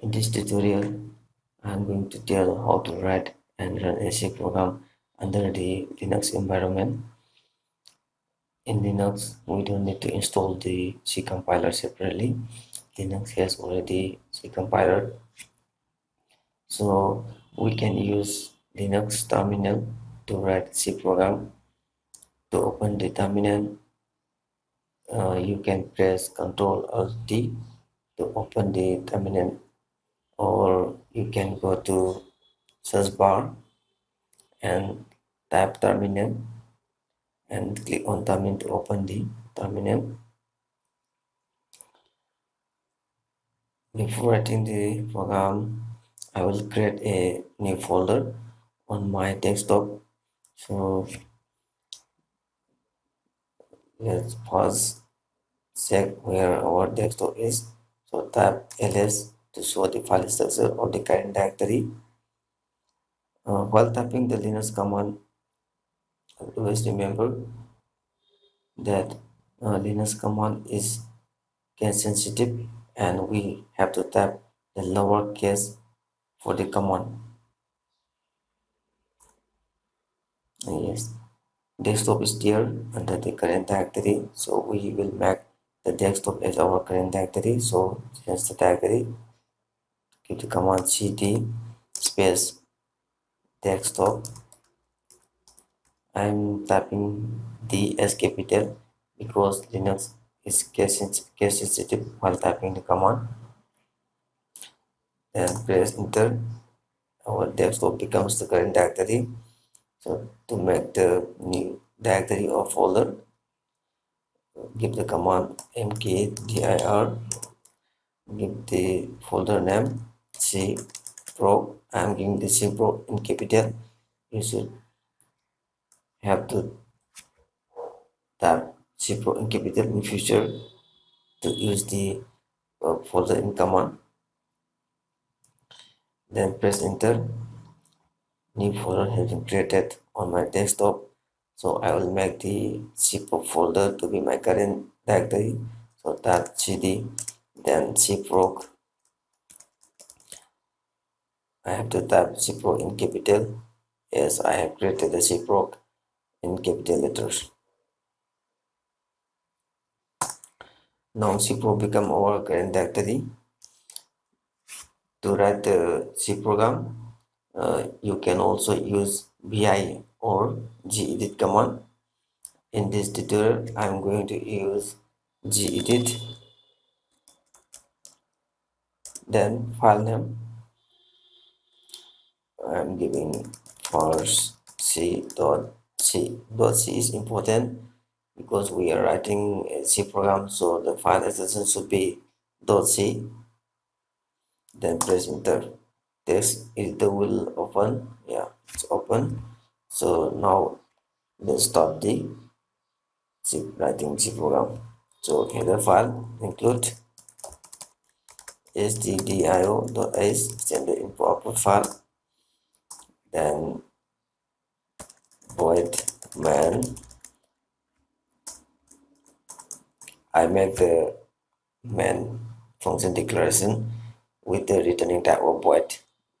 In this tutorial, I'm going to tell how to write and run a C program under the Linux environment. In Linux, we don't need to install the C compiler separately. Linux has already C compiler. So we can use Linux terminal to write C program. To open the terminal, uh, you can press Ctrl Alt T to open the terminal or you can go to search bar and type terminal and click on terminal to open the terminal. Before writing the program I will create a new folder on my desktop. So let's pause check where our desktop is. So type ls to show the file structure of the current directory. Uh, while typing the Linux command, always remember that uh, Linux command is case sensitive and we have to type the lower case for the command. And yes, desktop is there under the current directory, so we will make the desktop as our current directory. So change the directory give the command cd space desktop. I'm typing D as capital because Linux is case sensitive while typing the command. Then press enter. Our desktop becomes the current directory. So to make the new directory or folder give the command mkdir give the folder name C Pro. I'm giving the C Pro in capital. You should have to type C Pro in capital in future to use the uh, folder in command. Then press enter. New folder has been created on my desktop. So I will make the cproc folder to be my current directory. So that cd then cproc I have to type cproc in capital as I have created the cproc in capital letters. Now cproc become our current directory. To write the C program, uh, you can also use vi or gedit command. In this tutorial, I am going to use gedit, then file name I'm giving first C dot C. Dot C is important because we are writing a C program so the file extension should be dot C. Then press enter. Text editor will open. Yeah it's open. So now let's start the C writing C program. So header file include stdio.h the input output file then void main I make the main function declaration with the returning type of void.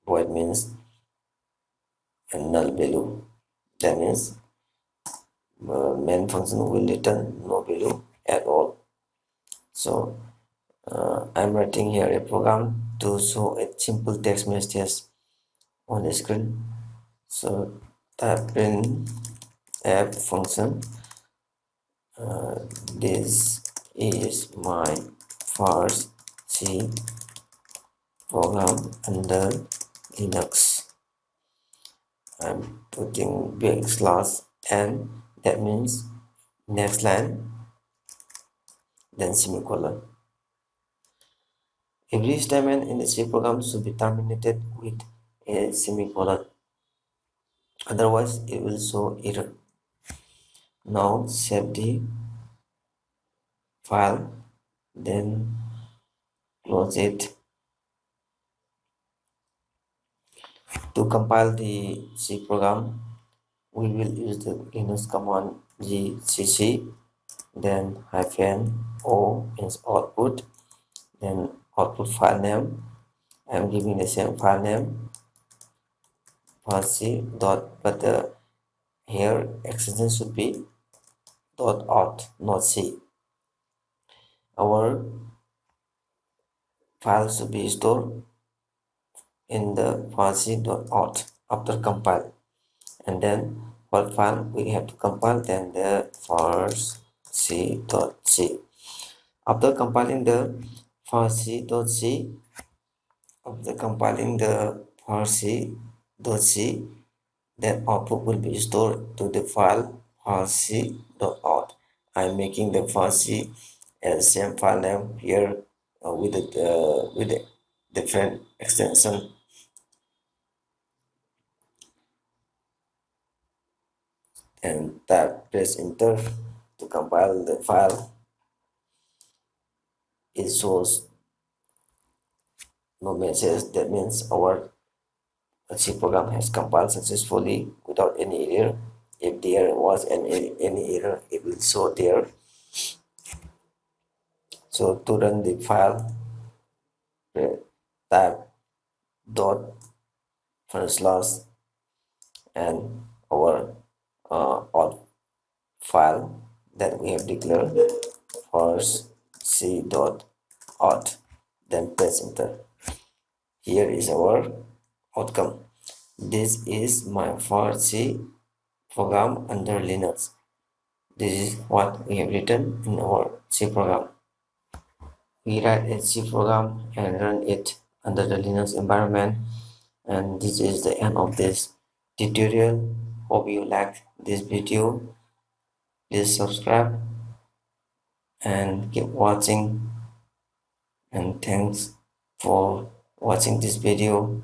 Void means a null value. That means the main function will return no value at all. So uh, I'm writing here a program to show a simple text message on the screen so type in f function. Uh, this is my first c program under linux. I'm putting backslash n that means next line then semicolon. Every statement in the c program should be terminated with a semicolon otherwise it will show error now save the file then close it. To compile the C program we will use the linux command gcc then hyphen o is output then output file name. I'm giving the same file name c dot but the here extension should be dot out not c. Our file should be stored in the out after compile. And then what file we have to compile then the first c after compiling the first c.c after compiling the first c.c then output will be stored to the file c.out i'm making the c as same file name here uh, with the uh, with the different extension. And tap press enter to compile the file. It shows no message that means our C program has compiled successfully without any error. If there was any, any error it will show there. So to run the file type dot front slash and our uh, out file that we have declared first c dot out then press enter. Here is our outcome. This is my first c program under linux. This is what we have written in our c program. We write a c program and run it under the linux environment and this is the end of this tutorial. Hope you liked this video. Please subscribe and keep watching. And thanks for watching this video